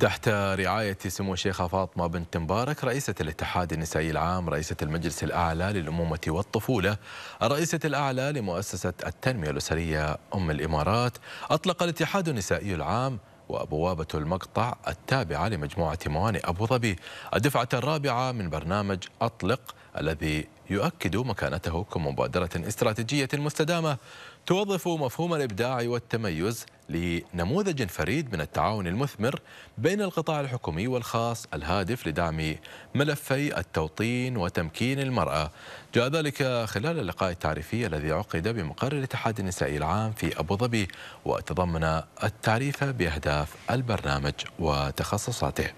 تحت رعاية سمو الشيخة فاطمة بنت مبارك رئيسة الاتحاد النسائي العام رئيسة المجلس الأعلى للأمومة والطفولة الرئيسة الأعلى لمؤسسة التنمية الأسرية أم الإمارات. أطلق الاتحاد النسائي العام وبوابة المقطع التابعة لمجموعة موانئ أبو ظبي. الدفعة الرابعة من برنامج أطلق الذي يؤكد مكانته كمبادرة استراتيجية مستدامة توظف مفهوم الإبداع والتميز لنموذج فريد من التعاون المثمر بين القطاع الحكومي والخاص الهادف لدعم ملفي التوطين وتمكين المرأة. جاء ذلك خلال اللقاء التعريفي الذي عقد بمقر الاتحاد النسائي العام في أبو ظبي وتضمن التعريف بأهداف البرنامج وتخصصاته.